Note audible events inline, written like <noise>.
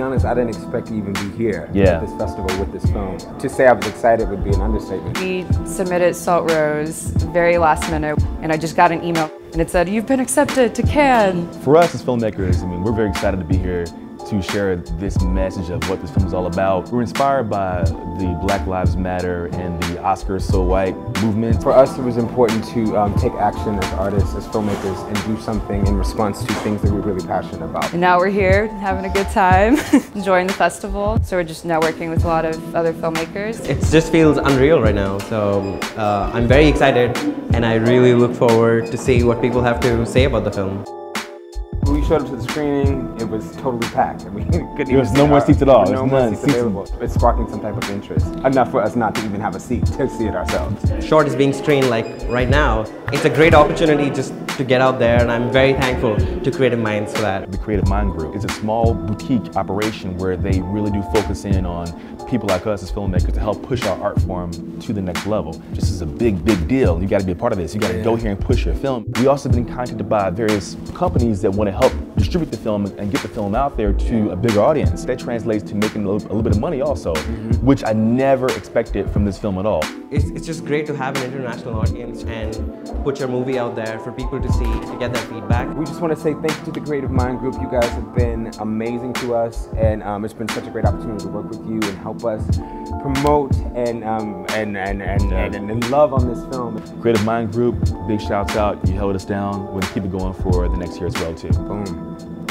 I didn't expect to even be here Yeah. at this festival with this film. To say I was excited would be an understatement. We submitted Salt Rose very last minute, and I just got an email, and it said, "You've been accepted to Cannes." For us as filmmakers, I mean, we're very excited to be here to share this message of what this film is all about. We're inspired by the Black Lives Matter and the Oscars So White movement. For us, it was important to um, take action as artists, as filmmakers, and do something in response to things that we're really passionate about. And now we're here having a good time, <laughs> enjoying the festival. So we're just networking with a lot of other filmmakers. It just feels unreal right now. So uh, I'm very excited and I really look forward to see what people have to say about the film. When we showed up to the screening, it was totally packed. We <laughs> couldn't There was see no more our- seats at all. there were No was more none. seats Seats- available. It's sparking some type of interest. Enough for us not to even have a seat <laughs> to see it ourselves. Short is being screened like right now. It's a great opportunity just to get out there and I'm very thankful to Creative Minds for that. The Creative Mind Group is a small boutique operation where they really do focus in on people like us as filmmakers to help push our art form to the next level. This is a big, big deal. You got to be a part of this. You got to go here and push your film. We also been contacted by various companies that want to help distribute the film and get the film out there to a bigger audience. That translates to making a little, a little bit of money also, which I never expected from this film at all. It's, it's just great to have an international audience and put your movie out there for people to see, to get their feedback. We just want to say thank you to the Creative Mind Group. You guys have been amazing to us, and um, it's been such a great opportunity to work with you and help us promote and um, and, and, and, and, and love on this film. Creative Mind Group, big shouts out. You held us down. We're going to keep it going for the next year as well too. Boom.